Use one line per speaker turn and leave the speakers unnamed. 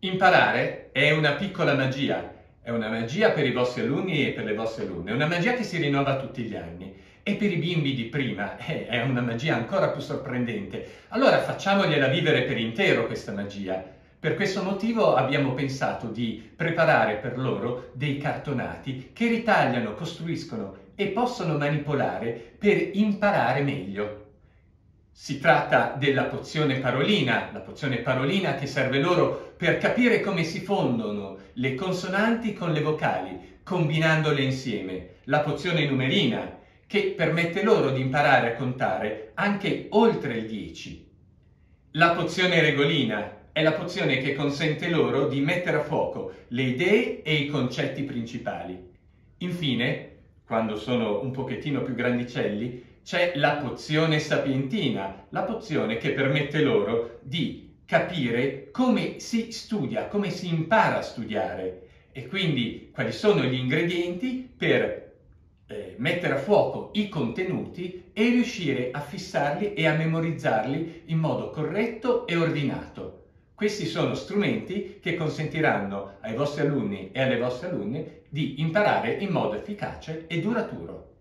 Imparare è una piccola magia, è una magia per i vostri alunni e per le vostre alunne, è una magia che si rinnova tutti gli anni e per i bimbi di prima eh, è una magia ancora più sorprendente. Allora facciamogliela vivere per intero questa magia. Per questo motivo abbiamo pensato di preparare per loro dei cartonati che ritagliano, costruiscono e possono manipolare per imparare meglio. Si tratta della pozione parolina, la pozione parolina che serve loro per capire come si fondono le consonanti con le vocali, combinandole insieme. La pozione numerina, che permette loro di imparare a contare anche oltre il 10. La pozione regolina è la pozione che consente loro di mettere a fuoco le idee e i concetti principali. Infine, quando sono un pochettino più grandicelli, c'è la pozione sapientina, la pozione che permette loro di capire come si studia, come si impara a studiare e quindi quali sono gli ingredienti per eh, mettere a fuoco i contenuti e riuscire a fissarli e a memorizzarli in modo corretto e ordinato. Questi sono strumenti che consentiranno ai vostri alunni e alle vostre alunne di imparare in modo efficace e duraturo.